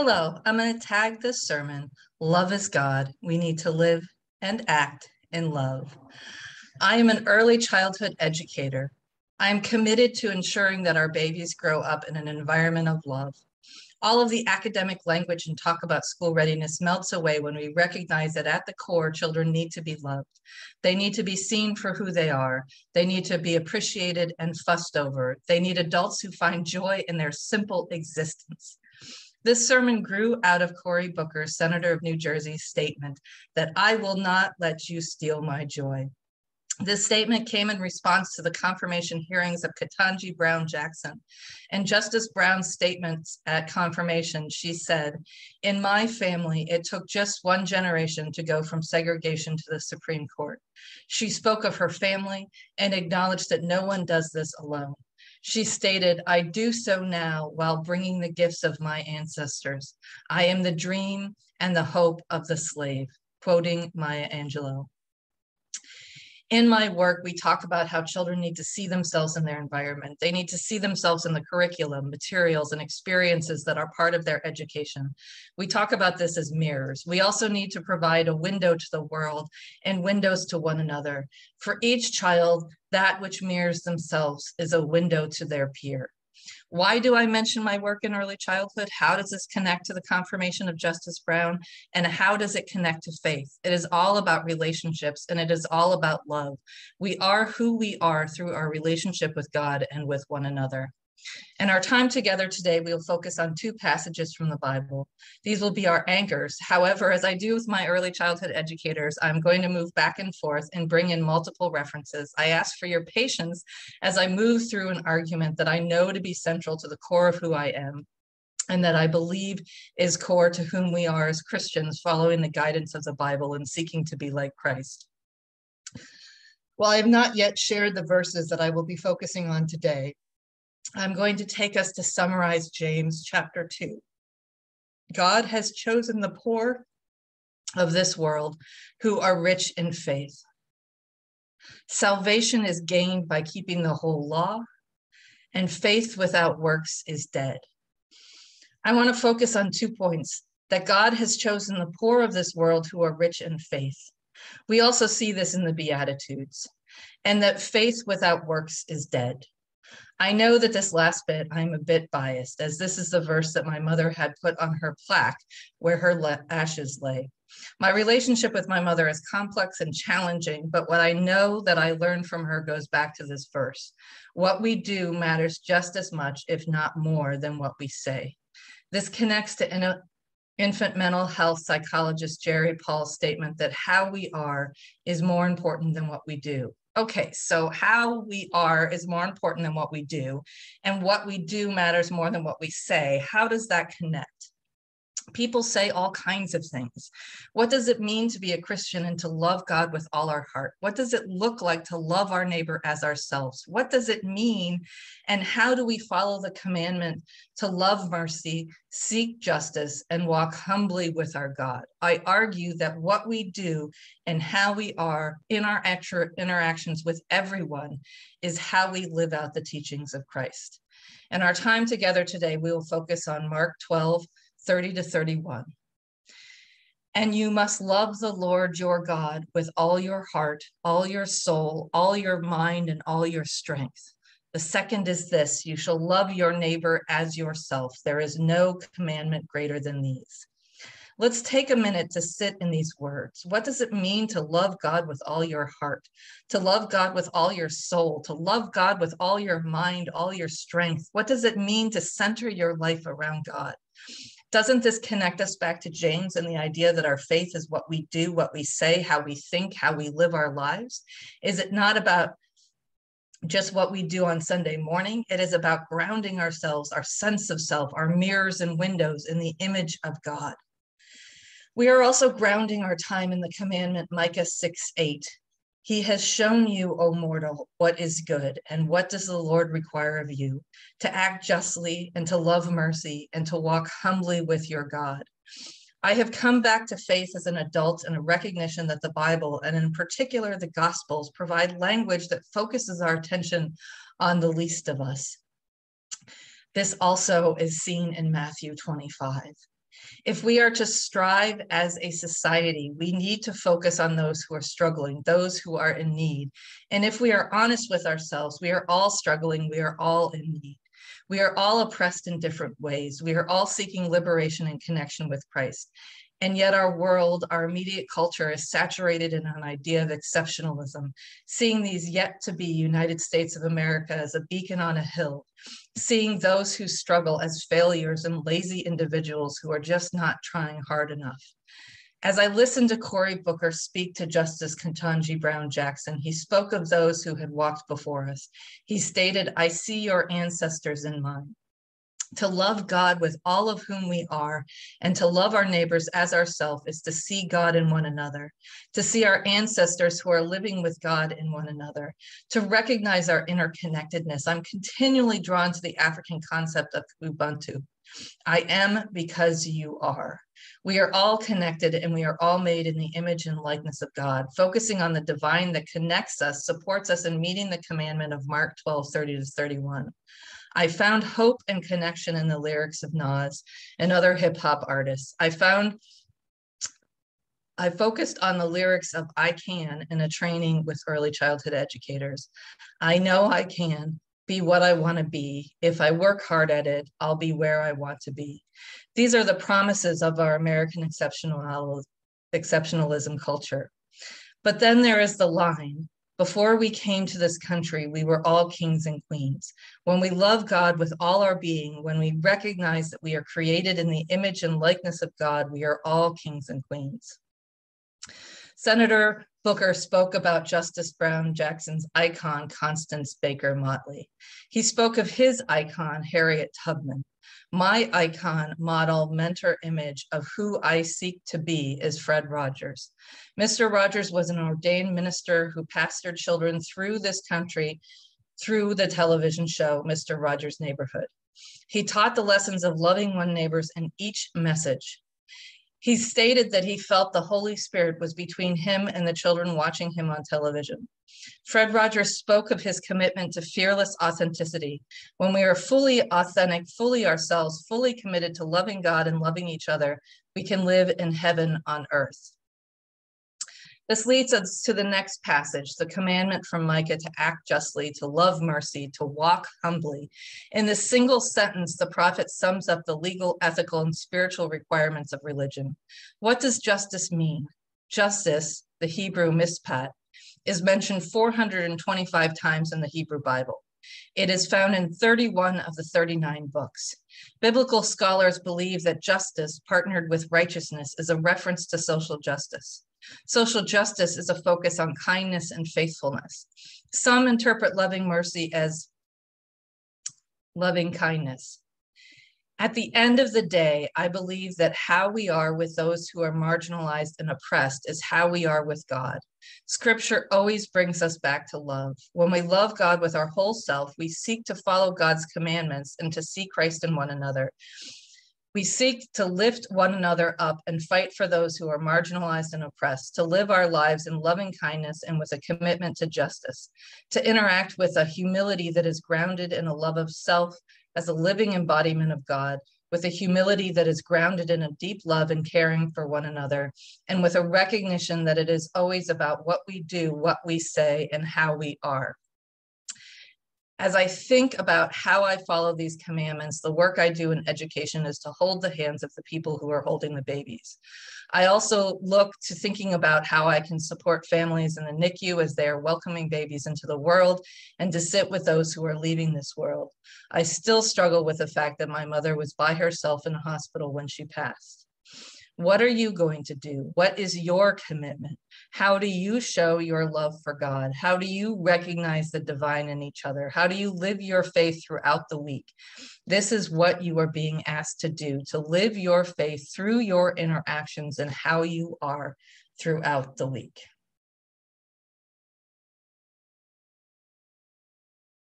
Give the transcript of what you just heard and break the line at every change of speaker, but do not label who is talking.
Hello, I'm going to tag this sermon Love is God. We need to live and act in love. I am an early childhood educator. I am committed to ensuring that our babies grow up in an environment of love. All of the academic language and talk about school readiness melts away when we recognize that at the core, children need to be loved. They need to be seen for who they are. They need to be appreciated and fussed over. They need adults who find joy in their simple existence. This sermon grew out of Cory Booker, Senator of New Jersey's statement that I will not let you steal my joy. This statement came in response to the confirmation hearings of Ketanji Brown Jackson. and Justice Brown's statements at confirmation, she said, In my family, it took just one generation to go from segregation to the Supreme Court. She spoke of her family and acknowledged that no one does this alone. She stated, I do so now while bringing the gifts of my ancestors. I am the dream and the hope of the slave, quoting Maya Angelou in my work, we talk about how children need to see themselves in their environment. They need to see themselves in the curriculum, materials, and experiences that are part of their education. We talk about this as mirrors. We also need to provide a window to the world and windows to one another. For each child, that which mirrors themselves is a window to their peer. Why do I mention my work in early childhood? How does this connect to the confirmation of Justice Brown? And how does it connect to faith? It is all about relationships and it is all about love. We are who we are through our relationship with God and with one another. In our time together today, we will focus on two passages from the Bible. These will be our anchors. However, as I do with my early childhood educators, I'm going to move back and forth and bring in multiple references. I ask for your patience as I move through an argument that I know to be central to the core of who I am and that I believe is core to whom we are as Christians, following the guidance of the Bible and seeking to be like Christ. While I have not yet shared the verses that I will be focusing on today, I'm going to take us to summarize James chapter 2. God has chosen the poor of this world who are rich in faith. Salvation is gained by keeping the whole law, and faith without works is dead. I want to focus on two points that God has chosen the poor of this world who are rich in faith. We also see this in the Beatitudes, and that faith without works is dead. I know that this last bit, I'm a bit biased, as this is the verse that my mother had put on her plaque where her ashes lay. My relationship with my mother is complex and challenging, but what I know that I learned from her goes back to this verse. What we do matters just as much, if not more, than what we say. This connects to in- infant mental health psychologist Jeree Pawl's statement that how we are is more important than what we do okay, so how we are is more important than what we do, and what we do matters more than what we say. How does that connect? People say all kinds of things. What does it mean to be a Christian and to love God with all our heart? What does it look like to love our neighbor as ourselves? What does it mean? And how do we follow the commandment to love mercy, seek justice, and walk humbly with our God? I argue that what we do and how we are in our interactions with everyone is how we live out the teachings of Christ. In our time together today, we will focus on Mark 12 30 to 31. And you must love the Lord your God with all your heart, all your soul, all your mind, and all your strength. The second is this you shall love your neighbor as yourself. There is no commandment greater than these. Let's take a minute to sit in these words. What does it mean to love God with all your heart, to love God with all your soul, to love God with all your mind, all your strength? What does it mean to center your life around God? Doesn't this connect us back to James and the idea that our faith is what we do, what we say, how we think, how we live our lives? Is it not about just what we do on Sunday morning? It is about grounding ourselves, our sense of self, our mirrors and windows in the image of God. We are also grounding our time in the commandment Micah 6 8. He has shown you, O mortal, what is good, and what does the Lord require of you? To act justly, and to love mercy, and to walk humbly with your God. I have come back to faith as an adult in a recognition that the Bible, and in particular the Gospels, provide language that focuses our attention on the least of us. This also is seen in Matthew 25. If we are to strive as a society, we need to focus on those who are struggling, those who are in need. And if we are honest with ourselves, we are all struggling, we are all in need. We are all oppressed in different ways. We are all seeking liberation and connection with Christ. And yet, our world, our immediate culture is saturated in an idea of exceptionalism, seeing these yet to be United States of America as a beacon on a hill, seeing those who struggle as failures and lazy individuals who are just not trying hard enough. As I listened to Cory Booker speak to Justice Ketanji Brown Jackson, he spoke of those who had walked before us. He stated, I see your ancestors in mind to love God with all of whom we are and to love our neighbors as ourselves is to see God in one another, to see our ancestors who are living with God in one another, to recognize our interconnectedness. I'm continually drawn to the African concept of Ubuntu. I am because you are. We are all connected and we are all made in the image and likeness of God. Focusing on the divine that connects us supports us in meeting the commandment of Mark 12 30 to 31. I found hope and connection in the lyrics of Nas and other hip hop artists. I found I focused on the lyrics of I Can in a training with early childhood educators. I know I can be what I want to be. If I work hard at it, I'll be where I want to be. These are the promises of our American exceptional, exceptionalism culture. But then there is the line before we came to this country, we were all kings and queens. When we love God with all our being, when we recognize that we are created in the image and likeness of God, we are all kings and queens. Senator Booker spoke about Justice Brown Jackson's icon, Constance Baker Motley. He spoke of his icon, Harriet Tubman. My icon, model, mentor image of who I seek to be is Fred Rogers. Mr. Rogers was an ordained minister who pastored children through this country through the television show, Mr. Rogers' Neighborhood. He taught the lessons of loving one neighbors in each message. He stated that he felt the Holy Spirit was between him and the children watching him on television. Fred Rogers spoke of his commitment to fearless authenticity. When we are fully authentic, fully ourselves, fully committed to loving God and loving each other, we can live in heaven on earth. This leads us to the next passage, the commandment from Micah to act justly, to love mercy, to walk humbly. In this single sentence, the prophet sums up the legal, ethical, and spiritual requirements of religion. What does justice mean? Justice, the Hebrew mishpat, is mentioned 425 times in the Hebrew Bible. It is found in 31 of the 39 books. Biblical scholars believe that justice partnered with righteousness is a reference to social justice. Social justice is a focus on kindness and faithfulness. Some interpret loving mercy as loving kindness. At the end of the day, I believe that how we are with those who are marginalized and oppressed is how we are with God. Scripture always brings us back to love. When we love God with our whole self, we seek to follow God's commandments and to see Christ in one another. We seek to lift one another up and fight for those who are marginalized and oppressed, to live our lives in loving kindness and with a commitment to justice, to interact with a humility that is grounded in a love of self as a living embodiment of God, with a humility that is grounded in a deep love and caring for one another, and with a recognition that it is always about what we do, what we say, and how we are as I think about how I follow these commandments, the work I do in education is to hold the hands of the people who are holding the babies. I also look to thinking about how I can support families in the NICU as they are welcoming babies into the world and to sit with those who are leaving this world. I still struggle with the fact that my mother was by herself in a hospital when she passed. What are you going to do? What is your commitment? How do you show your love for God? How do you recognize the divine in each other? How do you live your faith throughout the week? This is what you are being asked to do to live your faith through your interactions and how you are throughout the week.